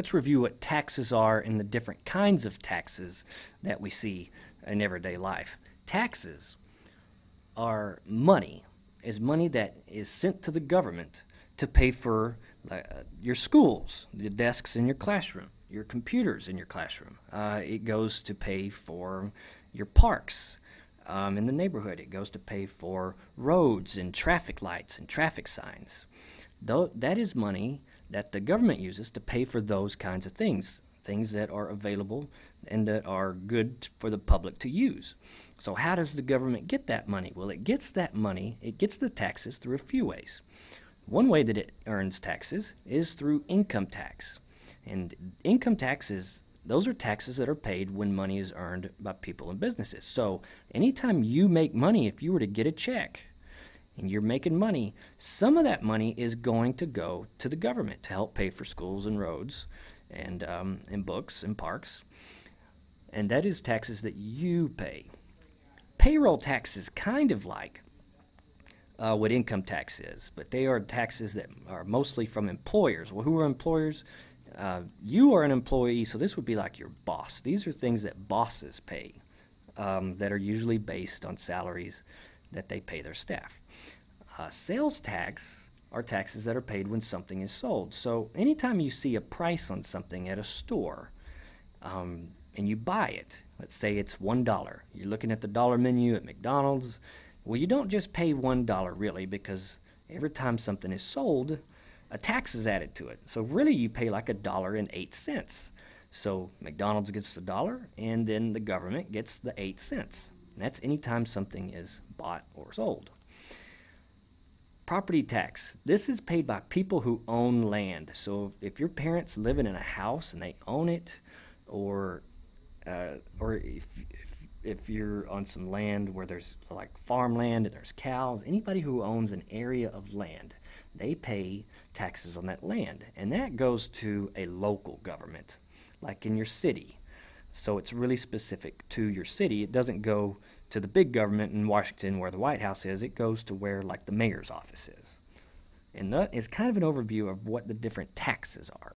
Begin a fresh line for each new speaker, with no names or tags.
let's review what taxes are and the different kinds of taxes that we see in everyday life. Taxes are money, is money that is sent to the government to pay for uh, your schools, the desks in your classroom, your computers in your classroom. Uh, it goes to pay for your parks um, in the neighborhood. It goes to pay for roads and traffic lights and traffic signs. Though that is money that the government uses to pay for those kinds of things, things that are available and that are good for the public to use. So, how does the government get that money? Well, it gets that money, it gets the taxes through a few ways. One way that it earns taxes is through income tax. And income taxes, those are taxes that are paid when money is earned by people and businesses. So, anytime you make money, if you were to get a check, and you're making money, some of that money is going to go to the government to help pay for schools and roads and, um, and books and parks. And that is taxes that you pay. Payroll tax is kind of like uh, what income tax is, but they are taxes that are mostly from employers. Well, who are employers? Uh, you are an employee, so this would be like your boss. These are things that bosses pay um, that are usually based on salaries that they pay their staff. Uh, sales tax are taxes that are paid when something is sold. So anytime you see a price on something at a store um, and you buy it, let's say it's $1, you're looking at the dollar menu at McDonald's. Well, you don't just pay $1 really because every time something is sold, a tax is added to it. So really you pay like a dollar and eight cents. So McDonald's gets the dollar and then the government gets the eight cents. And that's anytime something is bought or sold. Property tax. This is paid by people who own land. So if your parents living in a house and they own it, or uh, or if, if if you're on some land where there's like farmland and there's cows, anybody who owns an area of land, they pay taxes on that land, and that goes to a local government, like in your city. So it's really specific to your city. It doesn't go to the big government in Washington where the White House is, it goes to where like the mayor's office is. And that is kind of an overview of what the different taxes are.